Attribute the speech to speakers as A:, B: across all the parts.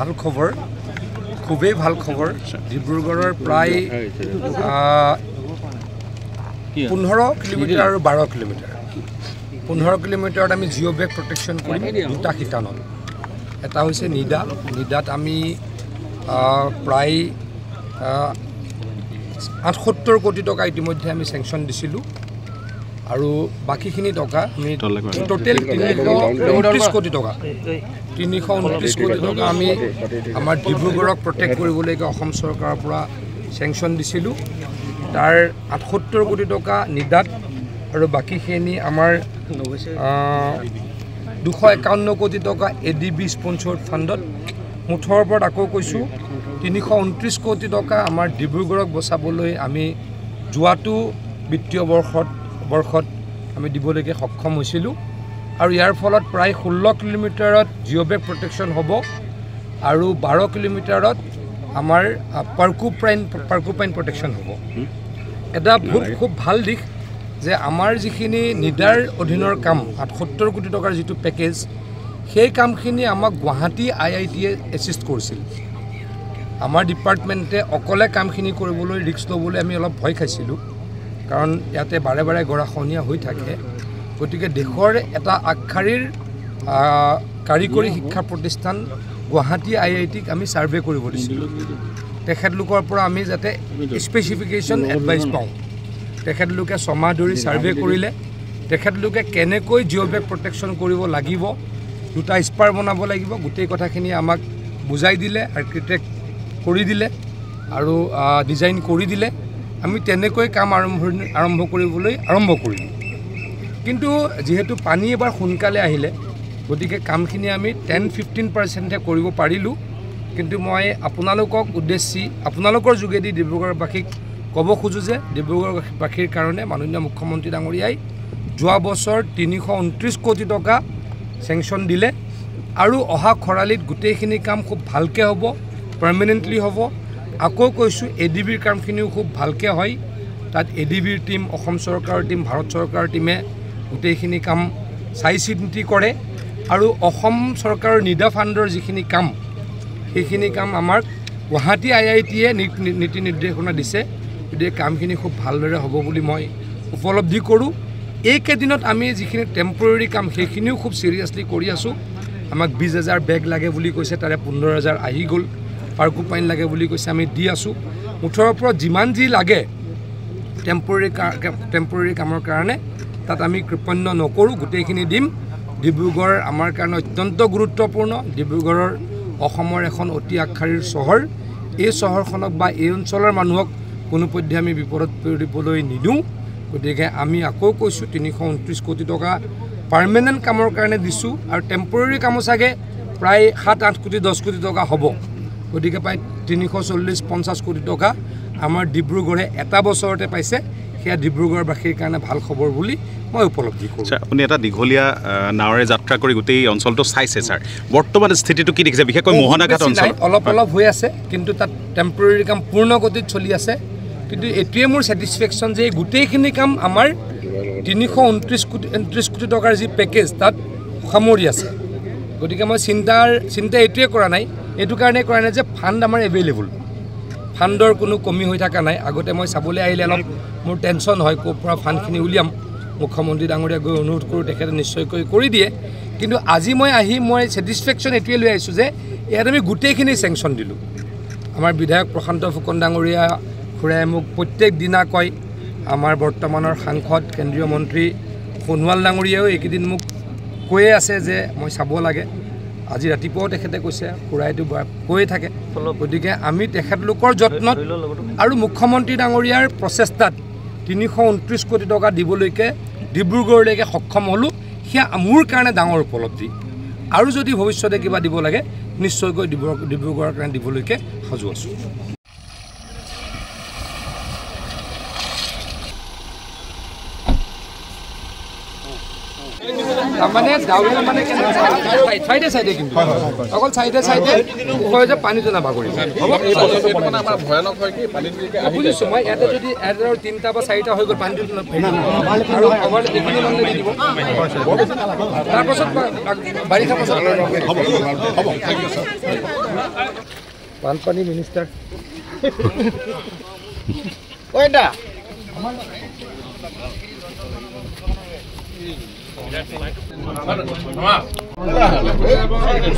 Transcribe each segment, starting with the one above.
A: ভাল খবৰ খুবেই ভাল খবৰ। ডিব্ৰুগড়ৰ প্ৰায় পোন্ধৰ কিলোমিটাৰ আৰু বাৰ কিলোমিটাৰ। পোন্ধৰ কিলোমিটাৰত আমি জিঅ' বেগ প্ৰটেকশ্যন কৰিম দুটা শিতানত। এটা হৈছে নিদা। নিদাত আমি প্ৰায় আঠসত্তৰ কোটি টকা ইতিমধ্যে আমি চেংচন দিছিলোঁ। আৰু বাকীখিনি টকা আমি টোটেল তিনিশ ঊনত্ৰিছ কোটি টকা। তিনিশ ঊনত্ৰিছ কোটি টকা আমি আমাৰ ডিব্ৰুগড়ক প্ৰটেক্ট কৰিবলৈকে অসম চৰকাৰৰ পৰা চেংচন দিছিলোঁ। তাৰ আঠসত্তৰ কোটি টকা নিদাত আৰু বাকীখিনি আমাৰ দুশ একাৱন্ন কোটি টকা এ ডি বি স্পনচৰ্ড ফাণ্ডত মুঠৰ ওপৰত আকৌ কৈছোঁ তিনিশ ঊনত্ৰিছ কোটি টকা আমাৰ ডিব্ৰুগড়ক বচাবলৈ আমি যোৱাটো বিত্তীয় বৰ্ষত বৰ্ষত আমি দিবলৈকে সক্ষম হৈছিলোঁ। আৰু ইয়াৰ ফলত প্ৰায় ষোল্ল কিলোমিটাৰত জিঅ' বেগ প্ৰটেকশ্যন হ'ব আৰু বাৰ কিলোমিটাৰত আমাৰ পাৰ্কোপাইন পাৰ্কোপাইন প্ৰটেকশ্যন হ'ব। এটা বহুত খুব ভাল দিশ যে আমাৰ যিখিনি নিদাৰ অধীনৰ কাম আঠসত্তৰ কোটি টকাৰ যিটো পেকেজ সেই কামখিনি আমাক গুৱাহাটী আই আই টিয়ে এছিষ্ট কৰিছিল। আমাৰ ডিপাৰ্টমেণ্টে অকলে কামখিনি কৰিবলৈ ৰিস্ক ল'বলৈ আমি অলপ ভয় খাইছিলোঁ। কাৰণ ইয়াতে বাৰে বাৰে গৰাখহনীয়া হৈ থাকে। গতিকে দেশৰ এটা আগশাৰীৰ কাৰিকৰী শিক্ষা প্ৰতিষ্ঠান গুৱাহাটী আই আই টিক আমি ছাৰ্ভে কৰিব দিছিলোঁ। তেখেতলোকৰ পৰা আমি যাতে স্পেচিফিকেশ্যন এডভাইচ পাওঁ। তেখেতলোকে ছমাহ ধৰি ছাৰ্ভে কৰিলে। তেখেতলোকে কেনেকৈ জিঅ' বেগ প্ৰটেকশ্যন কৰিব লাগিব দুটা স্পাৰ বনাব লাগিব গোটেই কথাখিনি আমাক বুজাই দিলে আৰ্কিটেক্ট কৰি দিলে আৰু ডিজাইন কৰি দিলে। আমি তেনেকৈ কাম আৰম্ভ আৰম্ভ কৰিবলৈ আৰম্ভ কৰিলোঁ। কিন্তু যিহেতু পানী এবাৰ সোনকালে আহিলে গতিকে কামখিনি আমি টেন ফিফটিন পাৰ্চেণ্টহে কৰিব পাৰিলোঁ। কিন্তু মই আপোনালোকক উদ্দেশ্যি আপোনালোকৰ যোগেদি ডিব্ৰুগড়বাসীক ক'ব খোজোঁ যে ডিব্ৰুগড়বাসীৰ কাৰণে মাননীয় মুখ্যমন্ত্ৰী ডাঙৰীয়াই যোৱা বছৰ তিনিশ ঊনত্ৰিছ কোটি টকা চেংচন দিলে। আৰু অহা খৰালিত গোটেইখিনি কাম খুব ভালকৈ হ'ব পাৰ্মানেণ্টলি হ'ব। আকৌ কৈছোঁ এ ডি বিৰ কামখিনিও খুব ভালকৈ হয়। তাত এ ডি বিৰ টীম অসম চৰকাৰৰ টীম ভাৰত চৰকাৰৰ টীমে গোটেইখিনি কাম চাই চিন্তি কৰে। আৰু অসম চৰকাৰৰ নিদা ফাণ্ডৰ যিখিনি কাম সেইখিনি কাম আমাৰ গুৱাহাটী আই আই টিয়ে নীতি নিৰ্দেশনা দিছে। গতিকে কামখিনি খুব ভালদৰে হ'ব বুলি মই উপলব্ধি কৰোঁ। এইকেইদিনত আমি যিখিনি টেম্পৰেৰী কাম সেইখিনিও খুব ছিৰিয়াছলি কৰি আছোঁ। আমাক বিছ হাজাৰ বেগ লাগে বুলি কৈছে তাৰে পোন্ধৰ হাজাৰ আহি গ'ল। পাৰ্কোপাইন লাগে বুলি কৈছে আমি দি আছোঁ। মুঠৰ ওপৰত যিমান যি লাগে টেম্পৰেৰী টেম্পৰেৰী কামৰ কাৰণে তাত আমি কৃপণ্য নকৰোঁ। গোটেইখিনি দিম। ডিব্ৰুগড় আমাৰ কাৰণে অত্যন্ত গুৰুত্বপূৰ্ণ। ডিব্ৰুগড়ৰ অসমৰ এখন অতি আগশাৰীৰ চহৰ। এই চহৰখনক বা এই অঞ্চলৰ মানুহক কোনোপধ্যে আমি বিপদত পৰিবলৈ নিদিওঁ। গতিকে আমি আকৌ কৈছোঁ তিনিশ ঊনত্ৰিছ কোটি টকা পাৰ্মানেণ্ট কামৰ কাৰণে দিছোঁ। আৰু টেম্পৰেৰী কামো চাগে প্ৰায় সাত আঠ কোটি দহ কোটি টকা হ'ব। গতিকে প্ৰায় তিনিশ চল্লিছ পঞ্চাছ কোটি টকা আমাৰ ডিব্ৰুগড়ে এটা বছৰতে পাইছে। সেয়া ডিব্ৰুগড়বাসীৰ কাৰণে ভাল খবৰ বুলি মই উপলব্ধি কৰোঁ।
B: আচ্ছা আপুনি এটা দীঘলীয়া নাৱেৰে যাত্ৰা কৰি গোটেই অঞ্চলটো চাইছে ছাৰ। বৰ্তমান স্থিতিটো কি দেখিছে? বিশেষকৈ মোহনাঘাট অঞ্চল।
A: অলপ অলপ হৈ আছে কিন্তু তাত টেম্পৰেৰী কাম পূৰ্ণ গতিত চলি আছে। কিন্তু এইটোৱে মোৰ ছেটিছফেকশ্যন যে এই গোটেইখিনি কাম আমাৰ তিনিশ ঊনত্ৰিছ কোটি ঊনত্ৰিছ কোটি টকাৰ যি পেকেজ তাত সামৰি আছে। গতিকে মই চিন্তাৰ চিন্তা এইটোৱে কৰা নাই। এইটো কাৰণে কৰা নাই যে ফাণ্ড আমাৰ এভেইলেবল ফাণ্ডৰ কোনো কমি হৈ থকা নাই। আগতে মই চাবলৈ আহিলে অলপ মোৰ টেনশ্যন হয় ক'ৰ পৰা ফাণ্ডখিনি উলিয়াম। মুখ্যমন্ত্ৰী ডাঙৰীয়া গৈ অনুৰোধ কৰোঁ তেখেতে নিশ্চয়কৈ কৰি দিয়ে। কিন্তু আজি মই আহি মই ছেটিছফেকশ্যন এইটোৱে লৈ আহিছোঁ যে ইয়াত আমি গোটেইখিনি চেংচন দিলোঁ। আমাৰ বিধায়ক প্ৰশান্ত ফুকন ডাঙৰীয়া খুৰাই মোক প্ৰত্যেক দিনা কয় আমাৰ বৰ্তমানৰ সাংসদ কেন্দ্ৰীয় মন্ত্ৰী সোণোৱাল ডাঙৰীয়াও এইকেইদিন মোক কৈয়ে আছে যে মই চাব লাগে। আজি ৰাতিপুৱাও তেখেতে কৈছে খুৰাইটো কৈয়ে থাকে। গতিকে আমি তেখেতলোকৰ যত্নত আৰু মুখ্যমন্ত্ৰী ডাঙৰীয়াৰ প্ৰচেষ্টাত তিনিশ ঊনত্ৰিছ কোটি টকা দিবলৈকে ডিব্ৰুগড়লৈকে সক্ষম হ'লোঁ। সেয়া মোৰ কাৰণে ডাঙৰ উপলব্ধি। আৰু যদি ভৱিষ্যতে কিবা দিব লাগে নিশ্চয়কৈ ডিব্ৰু ডিব্ৰুগড়ৰ কাৰণে দিবলৈকে সাজু আছোঁ। তাৰমানে ডাউন মানে চাইডে চাইডে কিন্তু অকল চাইডে চাইডে হৈ যে পানীটো নাবাগৰি যায় হ'ব বুজিছোঁ মই ইয়াতে যদি আৰু তিনিটা বা চাৰিটা হৈ গ'ল পানীটো। আৰু এইখিনি দি দিব তাৰপাছত বাৰিষা পাছত বানপানী মিনিষ্টাৰ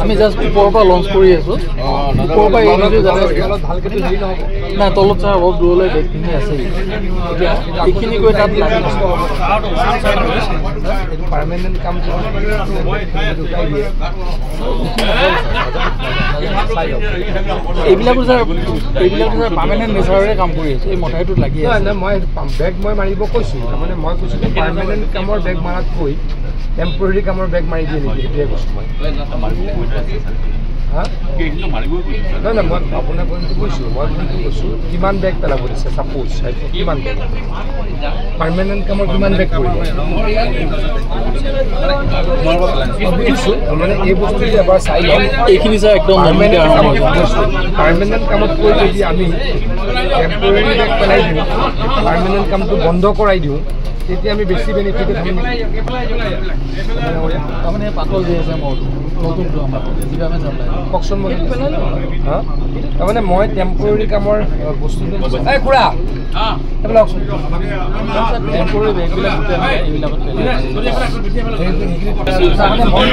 C: আমি জাষ্ট ওপৰৰ পৰা লঞ্চ কৰি আছোঁ। ওপৰৰ পৰা নিদিওঁ যাতে নাই তলত চাই অলপ দূৰলৈ বেগখিনি আছে। এতিয়া এইখিনি গৈ তাত এইবিলাকো ছাৰ এইবিলাকো ছাৰ পাৰ্মানেণ্ট নেচাৰৰে কাম কৰি আছে। এই মথাইটোত লাগি আছে।
A: মই বেগ মই মাৰিব কৈছোঁ। তাৰমানে মই কৈছোঁ পাৰ্মানেণ্ট কামৰ বেগ মাৰাতকৈ টেম্পৰেৰী কামৰ বেগ মাৰি দিয়ে নেকি? সেইটোৱে হা? নহয় নহয় মই আপোনাক কৈছোঁ মই পইণ্টটো কৈছোঁ কিমান বেগ পেলাব দিছে? ছাপ'জ কিমান বেগ পাৰ্মানেণ্ট কামৰ কিমান বেগ কৰিব বুজিছোঁ মানে এই বস্তুটো এবাৰ চাই লওঁ
C: এইখিনি ছাৰ একদম
A: পাৰ্মানেণ্ট কামতকৈ যদি আমি টেম্পৰেৰী বেগ পেলাই দিওঁ পাৰ্মানেণ্ট কামটো বন্ধ কৰাই দিওঁ তেতিয়া আমি বেছি বেনিফিট?
C: তাৰমানে এই পাতল যে আছে মোৰ নতুনটো আমাৰ যিটো আমি চাপ্লাই
A: কওকচোন মই হা? তাৰমানে মই টেম্পৰেৰী কামৰ বস্তুটো এই খুৰা! এইফালে আহকচোন
C: টেম্পৰেৰী বেগবিলাক গোটেই আমি এইবিলাকত পেলাই
A: তাৰমানে মই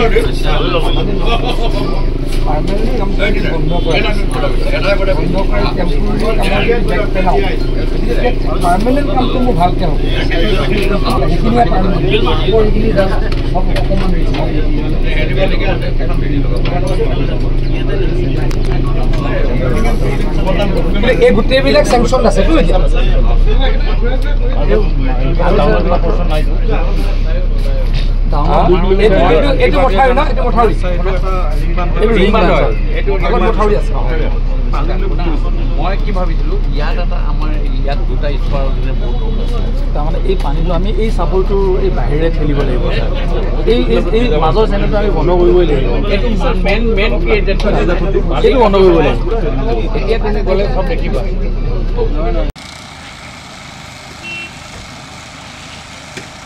A: পাৰ্মানেণ্ট কামটো যদি বন্ধ কৰে বন্ধ কৰি টেম্পৰেৰী কামৰ যদি বেগ পেলাওঁ। তেতিয়া পাৰ্মানেণ্ট কামটো মোৰ ভালকৈ হ'ব। এই গোটেইবিলাক চেংচন আছেতো এতিয়া
C: ডাঙৰ
D: মই কি ভাবিছিলোঁ ইয়াত এটা আমাৰ ইয়াত দুটা স্কোৱাৰ
C: তাৰমানে এই পানীটো আমি এই চাপৰটোৰ এই বাহিৰে ঠেলিব লাগিব এই এই- মাজৰ চেনেলটো আমি বন্ধ কৰিবই লাগিব
D: এইটো
C: বন্ধ কৰিব
D: এতিয়া তুমি গ'লে চব দেখিবা